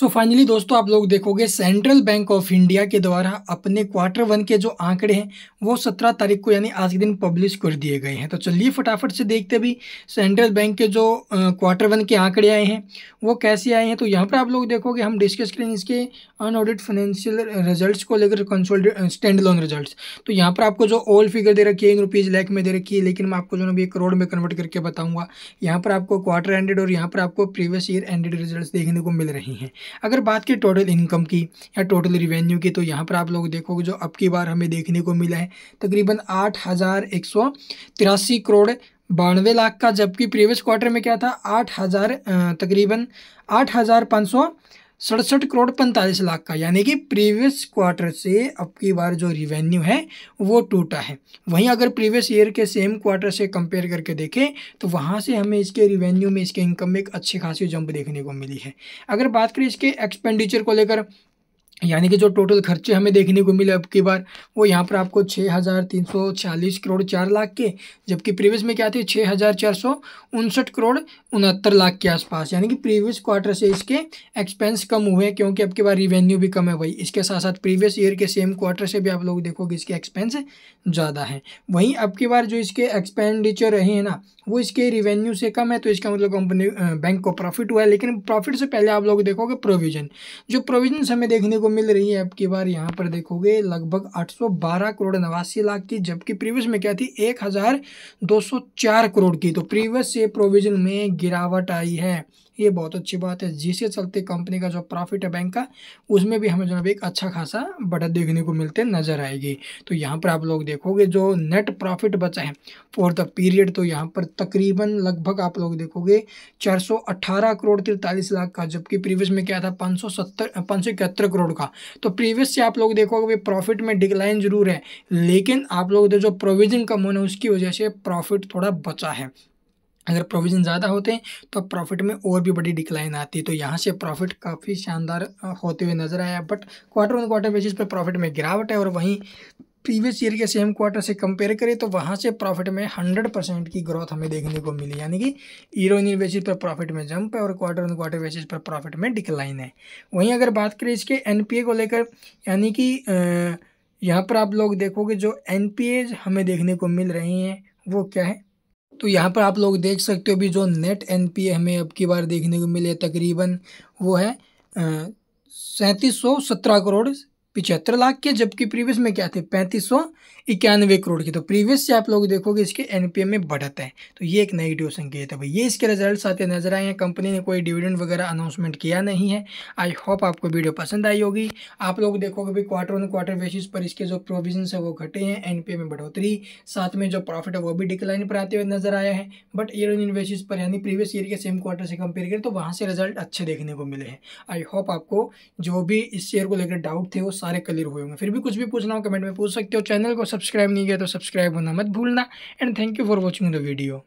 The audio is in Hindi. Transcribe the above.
सो so फाइनली दोस्तों, आप लोग देखोगे सेंट्रल बैंक ऑफ़ इंडिया के द्वारा अपने क्वार्टर वन के जो आंकड़े हैं, वो सत्रह तारीख को यानी आज के दिन पब्लिश कर दिए गए हैं। तो चलिए फटाफट से देखते भी सेंट्रल बैंक के जो क्वार्टर वन के आंकड़े आए हैं, वो कैसे आए हैं? तो यहाँ पर आप लोग देखोगे, हम डिस्कस करेंगे इसके अनऑडिट फाइनेंशियल रिज़ल्ट को लेकर कंसोल्ड स्टैंड लोन रिज़ल्ट तो यहाँ पर आपको जो ओल्ड फिगर दे रखी है, इन रुपीज़ लैख में दे रखी है, लेकिन मैं आपको जो अभी करोड़ में कन्वर्ट करके बताऊँगा। यहाँ पर आपको क्वार्टर एंडेड और यहाँ पर आपको प्रीवियस ईयर एंडेड रिज़ल्ट देखने को मिल रही हैं। अगर बात की टोटल इनकम की या टोटल रिवेन्यू की तो यहाँ पर आप लोग देखोगे जो अब की बार हमें देखने को मिला है, तकरीबन आठ हज़ार एक सौ तिरासी करोड़ बानवे लाख का, जबकि प्रीवियस क्वार्टर में क्या था? आठ हज़ार तकरीबन आठ हज़ार पाँच सौ सड़सठ करोड़ पैंतालीस लाख का, यानी कि प्रीवियस क्वार्टर से अब की बार जो रिवेन्यू है, वो टूटा है। वहीं अगर प्रीवियस ईयर के सेम क्वार्टर से कंपेयर करके देखें तो वहाँ से हमें इसके रिवेन्यू में, इसके इनकम में एक अच्छी खासी जंप देखने को मिली है। अगर बात करें इसके एक्सपेंडिचर को लेकर यानी कि जो टोटल खर्चे हमें देखने को मिले अब की बार, वो यहाँ पर आपको छः हज़ार तीन सौ छियालीस करोड़ चार लाख के, जबकि प्रीवियस में क्या थे? छः हज़ार चार सौ उनसठ करोड़ उनहत्तर लाख के आसपास। यानी कि प्रीवियस क्वार्टर से इसके एक्सपेंस कम हुए हैं, क्योंकि अब की बार रिवेन्यू भी कम है वही इसके साथ साथ प्रीवियस ईयर के सेम क्वार्टर से भी आप लोग देखोगे इसके एक्सपेंस ज़्यादा है। वहीं अब की बार जो इसके एक्सपेंडिचर रहे हैं ना, वो इसके रिवेन्यू से कम है तो इसका मतलब कंपनी बैंक को प्रॉफिट हुआ है। लेकिन प्रॉफिट से पहले आप लोग देखोगे प्रोविज़न जो प्रोविज़न हमें देखने को मिल रही है अब की बार यहाँ पर देखोगे लगभग 812 करोड़ नवासी लाख की, जबकि प्रीवियस में क्या थी? 1204 करोड़ की। तो प्रीवियस से प्रोविज़न में गिरावट आई है। ये बहुत अच्छी बात है। जिसके चलते कंपनी का जो प्रॉफिट है बैंक का, उसमें भी हमें जो एक अच्छा खासा बढ़त देखने को मिलते नज़र आएगी। तो यहाँ पर आप लोग देखोगे जो नेट प्रॉफिट बचा है फॉर द पीरियड तो यहाँ पर तकरीबन लगभग आप लोग देखोगे चार करोड़ तिरतालीस लाख का, जबकि प्रीवियस में क्या था? पाँच सौ करोड़ का तो प्रीवियस से आप लोग देखोगे प्रॉफिट में डिक्लाइन ज़रूर है, लेकिन आप लोग जो प्रोविज़न कम होने, उसकी वजह से प्रॉफिट थोड़ा बचा है। अगर प्रोविज़न ज़्यादा होते हैं तो प्रॉफिट में और भी बड़ी डिक्लाइन आती है। तो यहाँ से प्रॉफिट काफ़ी शानदार होते हुए नज़र आया but quarter on quarter basis पर प्रॉफिट में गिरावट है और वहीं प्रीवियस ईयर के सेम क्वार्टर से कंपेयर करें तो वहाँ से प्रॉफिट में हंड्रेड परसेंट की ग्रोथ हमें देखने को मिली। यानी कि ईयर ऑन ईयर बेसिस पर प्रॉफिट में जंप है और क्वार्टर ऑन क्वार्टर बेसिस पर प्रॉफिट में डिक्लाइन है। वहीं अगर बात करें इसके एनपीए को लेकर, यानी कि यहाँ पर आप लोग देखोगे जो एन हमें देखने को मिल रही हैं, वो क्या है? तो यहाँ पर आप लोग देख सकते हो भी जो नेट एनपीए हमें अब की बार देखने को मिले तकरीबन, वो है सैंतीस सौ सत्रह करोड़ पिछहत्तर लाख के, जबकि प्रीवियस में क्या थे? पैंतीस सौ इक्यानवे करोड़ की। तो प्रीवियस से आप लोग देखोगे इसके एनपीएम में बढ़त है। तो ये एक नेगेटिव संकेत है। भाई ये इसके रिजल्ट्स आते नज़र आए हैं। कंपनी ने कोई डिविडेंड वगैरह अनाउंसमेंट किया नहीं है। आई होप आपको वीडियो पसंद आई होगी। आप लोग देखोगे भाई क्वार्टर वन क्वार्टर बेसिस पर इसके जो प्रोविज़न है, वो घटे हैं। एनपीए में बढ़ोतरी। साथ में जो प्रॉफिट है, वो भी डिक्लाइन पर आते हुए नज़र आया है। But year on year basis पर, यानी प्रीवियस ईयर के सेम क्वार्टर से कंपेयर करें तो वहाँ से रिज़ल्ट अच्छे देखने को मिले हैं। आई होप आपको जो भी इस शेयर को लेकर डाउट थे सारे क्लियर हुए होंगे। फिर भी कुछ भी पूछना हो कमेंट में पूछ सकते हो। चैनल को सब्सक्राइब नहीं किया तो सब्सक्राइब होना मत भूलना। And thank you for watching the video